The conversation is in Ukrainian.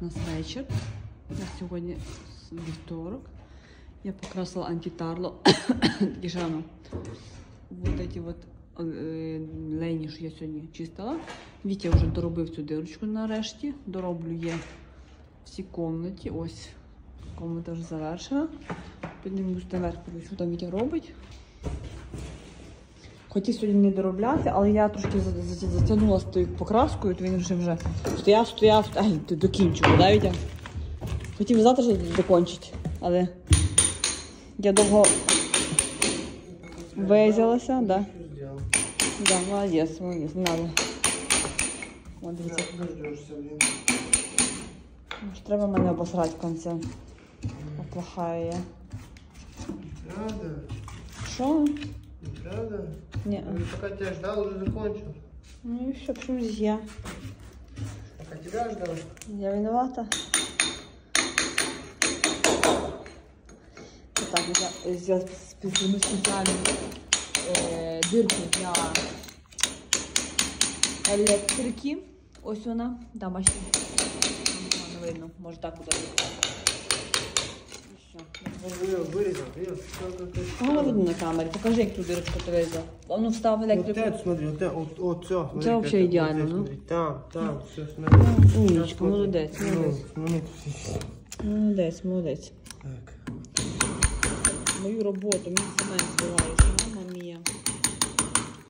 у нас вечір. На сьогодні вівторок. Я покрасила антитарло. Діжану. Вот эти вот е, лені, що я сьогодні чистила. Вітя вже доробив цю дирочку нарешті. Дороблю є всі комнаті. Ось комната вже завершена. Піднімусь наверх, подивлюсь, що там Вітя робить. Хотів сьогодні не доробляти, але я трошки за- за- за- затягнула з тою покраскою, то він вже вже стояв, стояв, ай, ти докінчив, да, Вітя? Хотів завтра ж докончити, але я довго визялася, да. Да, молодець, молодець, не надо. От дивіться, може, треба мене обосрати в кінці. Плохая я. Що? Не надо. Ні. Я пока тебя ждал, уже закончил. Ну і все, почему здесь я? Пока тебя ждал. Я виновата. Так, я сделала специальную, специальную е, дирку для електрики. Ось вона. Да, бачите. Не видно, може так буде. воно видно на камері. Покажи, як ту дирочку ти вирізав. Воно встав Вот електрику. это, смотри, вот это, вот, вот все. смотри, Это вообще как идеально, вот здесь, ну. смотри. Там, там, все, смотри. Умничка, Сейчас смотри. молодец, Ну, молодец. смотри. Молодець, молодець. Так. Мою роботу, мій цемент збивається.